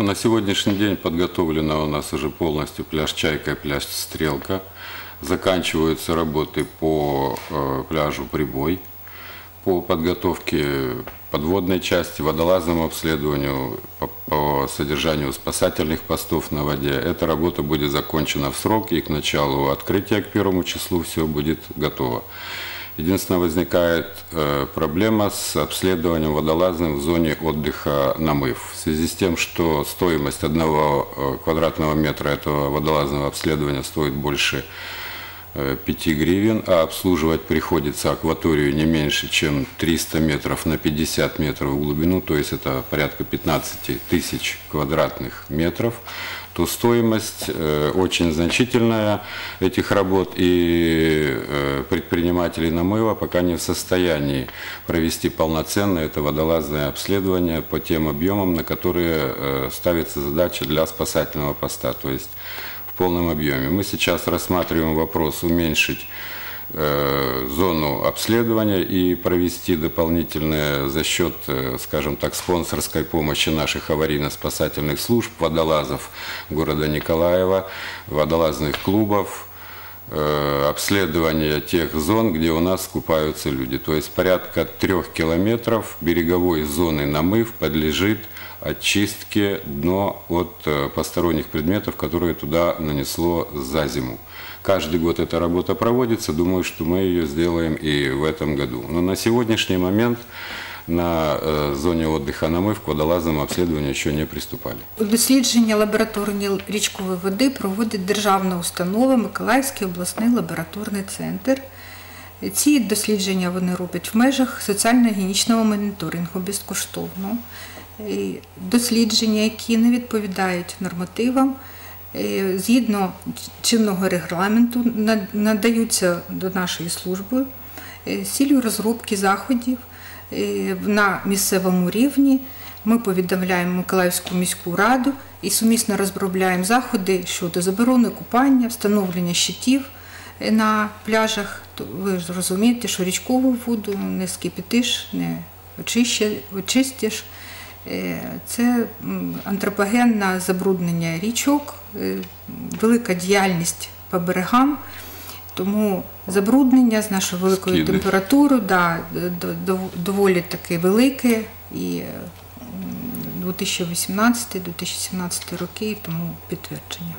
Ну, На сегодняшний день подготовлена у нас уже полностью пляж «Чайка» и пляж «Стрелка». Заканчиваются работы по э, пляжу «Прибой», по подготовке подводной части, водолазному обследованию, по, по содержанию спасательных постов на воде. Эта работа будет закончена в срок, и к началу открытия, к первому числу, все будет готово. Единственное, возникает э, проблема с обследованием водолазным в зоне отдыха намыв. В связи с тем, что стоимость одного э, квадратного метра этого водолазного обследования стоит больше э, 5 гривен, а обслуживать приходится акваторию не меньше, чем 300 метров на 50 метров в глубину, то есть это порядка 15 тысяч квадратных метров, то стоимость э, очень значительная этих работ, и э, предприниматели намыва пока не в состоянии провести полноценное это водолазное обследование по тем объемам, на которые э, ставится задача для спасательного поста, то есть в полном объеме. Мы сейчас рассматриваем вопрос уменьшить зону обследования и провести дополнительное за счет, э, скажем так, спонсорской помощи наших аварийно-спасательных служб, водолазов города Николаева, водолазных клубов, э, обследование тех зон, где у нас купаются люди. То есть порядка трех километров береговой зоны намыв подлежит очистке дно от э, посторонних предметов, которые туда нанесло за зиму. Каждый год эта работа проводится, думаю, что мы ее сделаем и в этом году. Но на сегодняшний момент на э, зоне отдыха намыв к водолазному обследованию еще не приступали. Дослідження лабораторні річкової води проводить державна установа Миколаївський обласний лабораторний центр. Ці дослідження вони роблять в межах соціально-гігієнічного моніторингу безкоштовно. І Дослідження, які не відповідають нормативам, е, згідно чинного регламенту, на- надаються до нашої служби е, з цілею розробки заходів е, на місцевому рівні. Ми повідомляємо Миколаївську міську раду і сумісно розробляємо заходи щодо заборони купання, встановлення щитів е, на пляжах. Ви ж розумієте, що річкову воду не скипятиш, не очистиш. Е, Це антропогенне забруднення річок, е, велика діяльність по берегам. Тому забруднення з нашою великою Скіди. температурою да, до- до- доволі таки велике. І е, м, 2018-2017 роки тому підтвердження.